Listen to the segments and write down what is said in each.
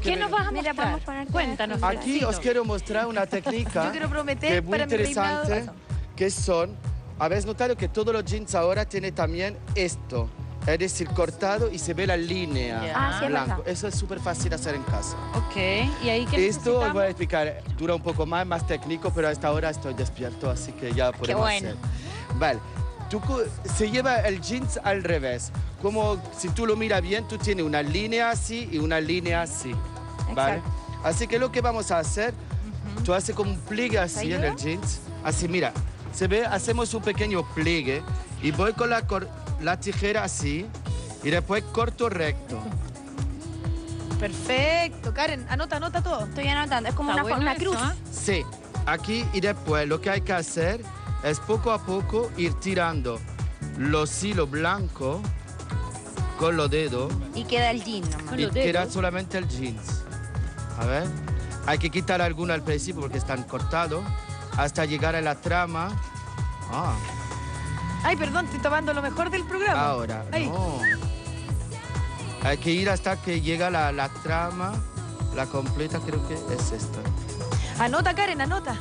¿Qué nos vas a Mira, mostrar? vamos a ponerte Cuéntanos. Aquí os quiero mostrar una técnica Yo quiero prometer que es muy para mi interesante, que son, habéis notado que todos los jeans ahora tienen también esto, es decir, cortado y se ve la línea Ya. Ah, sí, es blanco. verdad. Eso es súper fácil hacer en casa. Ok, ¿y ahí qué Esto os voy a explicar, dura un poco más, más técnico, pero a esta hora estoy despierto, así que ya podemos bueno. hacer. Vale, tú co- se lleva el jeans al revés, como si tú lo miras bien, tú tienes una línea así y una línea así, ¿vale? Exacto. Así que lo que vamos a hacer, tú haces como un pliegue así en el jeans, así mira, se ve, hacemos un pequeño pliegue y voy con la, tijera así y después corto recto. Perfecto. Karen, anota, anota todo. Estoy anotando, es como Está una, bueno una eso, cruz. ¿ah? Sí, aquí y después lo que hay que hacer es poco a poco ir tirando los hilos blancos con los dedos Y queda el jean nomás. Con y los queda dedos. solamente el jeans. A ver, hay que quitar algunos al principio porque están cortados hasta llegar a la trama. Ah, Ay, perdón, estoy tomando lo mejor del programa. ahora, Ahí. no. Hay que ir hasta que llega la, la trama, la completa creo que es esta. Anota, Karen, anota.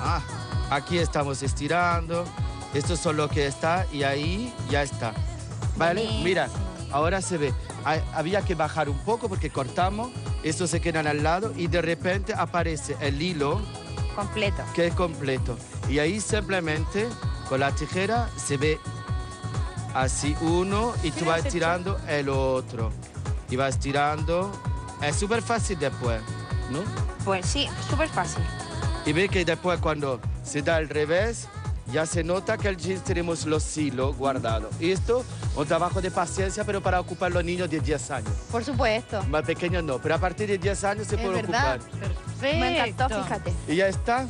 Ah, aquí estamos estirando. Esto es lo que está y ahí ya está. Vale, mira, ahora se ve. Hay- había que bajar un poco porque cortamos. Estos se quedan al lado y de repente aparece el hilo Completo. que es completo. Y ahí simplemente con la tijera se ve así uno y tú vas se estirando el otro. Y vas estirando. Es súper fácil después, ¿no? Pues sí, súper fácil. Y ve que después cuando se da al revés, ya se nota que el jeans tenemos los hilos guardados. Y esto, un trabajo de paciencia, pero para ocupar los niños de 10 años. Por supuesto. Más pequeños no, pero a partir de 10 años se Es puede verdad. ocupar. Perfecto. Me encantó, fíjate. Y ya está.